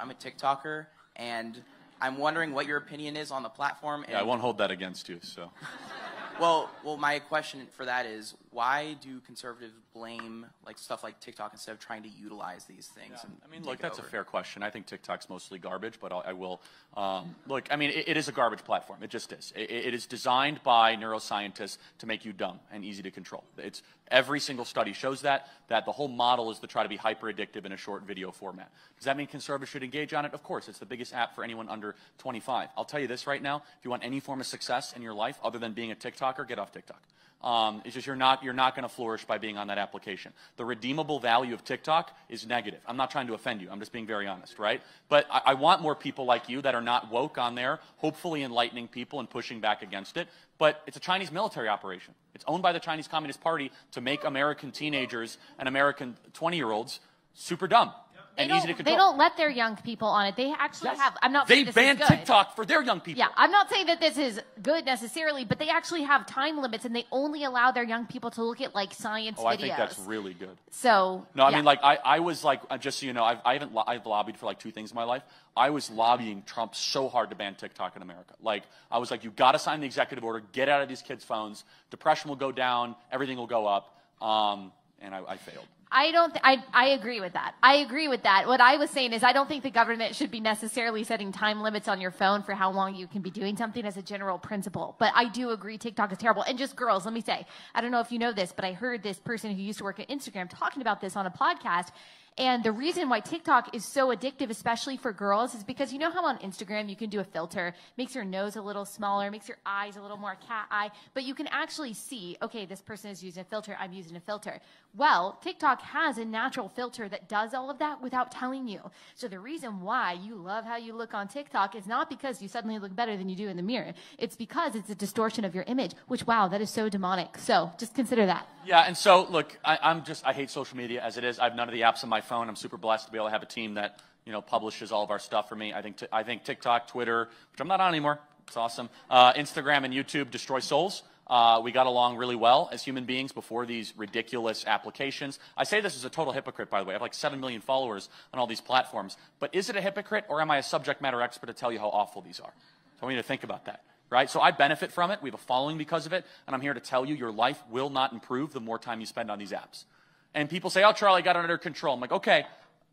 I'm a TikToker, and I'm wondering what your opinion is on the platform. Yeah, I won't hold that against you. So. Well, well, my question for that is, why do conservatives blame like stuff like TikTok instead of trying to utilize these things? Yeah. I mean, look, that's over? a fair question. I think TikTok's mostly garbage, but I'll, I will um, look. I mean, it, it is a garbage platform. It just is. It, it is designed by neuroscientists to make you dumb and easy to control. It's every single study shows that that the whole model is to try to be hyper addictive in a short video format. Does that mean conservatives should engage on it? Of course, it's the biggest app for anyone under 25. I'll tell you this right now: if you want any form of success in your life other than being a TikToker, get off TikTok. Um, it's just you're not you're not going to flourish by being on that application. The redeemable value of TikTok is negative. I'm not trying to offend you. I'm just being very honest, right? But I, I want more people like you that are not woke on there, hopefully enlightening people and pushing back against it. But it's a Chinese military operation. It's owned by the Chinese Communist Party to make American teenagers and American 20 year olds super dumb and easy to control. They don't let their young people on it. They actually yes. have. I'm not. They banned TikTok for their young people. Yeah, I'm not saying that this is good necessarily, but they actually have time limits, and they only allow their young people to look at like science oh, videos. I think that's really good. So no, I yeah. mean like I, I was like uh, just so you know, I've, I haven't I've lobbied for like two things in my life. I was lobbying Trump so hard to ban TikTok in America. Like I was like, you got to sign the executive order, get out of these kids' phones. Depression will go down, everything will go up, um, and I, I failed. I don't. Th- I I agree with that. I agree with that. What I was saying is, I don't think the government should be necessarily setting time limits on your phone for how long you can be doing something as a general principle. But I do agree TikTok is terrible. And just girls, let me say, I don't know if you know this, but I heard this person who used to work at Instagram talking about this on a podcast, and the reason why TikTok is so addictive, especially for girls, is because you know how on Instagram you can do a filter, makes your nose a little smaller, makes your eyes a little more cat eye, but you can actually see, okay, this person is using a filter, I'm using a filter. Well, TikTok has a natural filter that does all of that without telling you. So the reason why you love how you look on TikTok is not because you suddenly look better than you do in the mirror. It's because it's a distortion of your image, which, wow, that is so demonic. So just consider that. Yeah, and so look, I, am just, I hate social media as it is. I have none of the apps on my phone. I'm super blessed to be able to have a team that, you know, publishes all of our stuff for me. I think, I think TikTok, Twitter, which I'm not on anymore. It's awesome. Uh, Instagram and YouTube destroy souls. Uh, we got along really well as human beings before these ridiculous applications. I say this as a total hypocrite, by the way. I have like 7 million followers on all these platforms. But is it a hypocrite, or am I a subject matter expert to tell you how awful these are? So I want you to think about that. Right? So I benefit from it. We have a following because of it. And I'm here to tell you your life will not improve the more time you spend on these apps. And people say, oh, Charlie, I got it under control. I'm like, okay.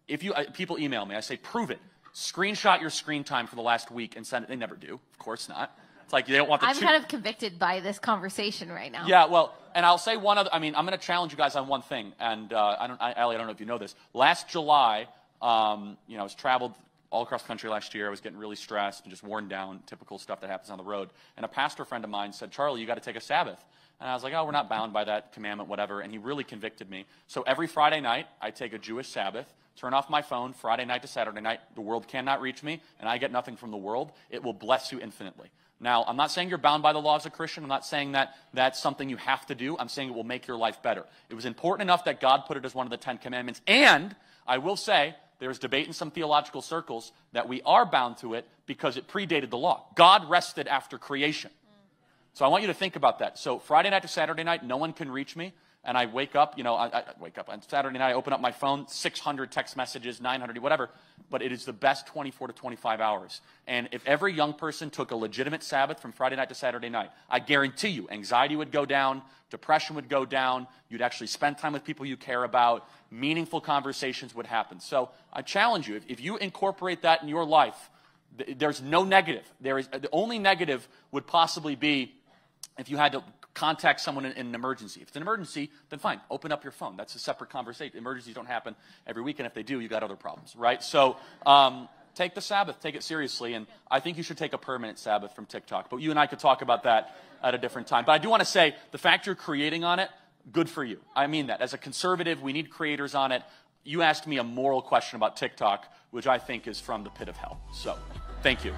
If you, uh, people email me, I say, prove it. Screenshot your screen time for the last week and send it. They never do. Of course not. It's like they don't want the. I'm two- kind of convicted by this conversation right now. Yeah, well, and I'll say one other. I mean, I'm going to challenge you guys on one thing, and uh, I don't, I, Allie, I don't know if you know this. Last July, um, you know, I was traveled all across the country last year. I was getting really stressed and just worn down, typical stuff that happens on the road. And a pastor friend of mine said, Charlie, you got to take a Sabbath. And I was like, oh, we're not bound by that commandment, whatever. And he really convicted me. So every Friday night, I take a Jewish Sabbath, turn off my phone Friday night to Saturday night. The world cannot reach me, and I get nothing from the world. It will bless you infinitely. Now, I'm not saying you're bound by the laws of a Christian. I'm not saying that that's something you have to do. I'm saying it will make your life better. It was important enough that God put it as one of the Ten Commandments. And I will say, there's debate in some theological circles that we are bound to it because it predated the law. God rested after creation. So I want you to think about that. So Friday night to Saturday night, no one can reach me and I wake up, you know, I, I, wake up on Saturday night, I open up my phone, 600 text messages, 900, whatever, but it is the best 24 to 25 hours. And if every young person took a legitimate Sabbath from Friday night to Saturday night, I guarantee you, anxiety would go down, depression would go down, you'd actually spend time with people you care about, meaningful conversations would happen. So I challenge you, if, if you incorporate that in your life, th- there's no negative. There is, the only negative would possibly be if you had to contact someone in, in, an emergency. If it's an emergency, then fine, open up your phone. That's a separate conversation. Emergencies don't happen every week, and if they do, you've got other problems, right? So um, take the Sabbath, take it seriously, and I think you should take a permanent Sabbath from TikTok. But you and I could talk about that at a different time. But I do want to say the fact you're creating on it, good for you. I mean that. As a conservative, we need creators on it. You asked me a moral question about TikTok, which I think is from the pit of hell. So, thank you.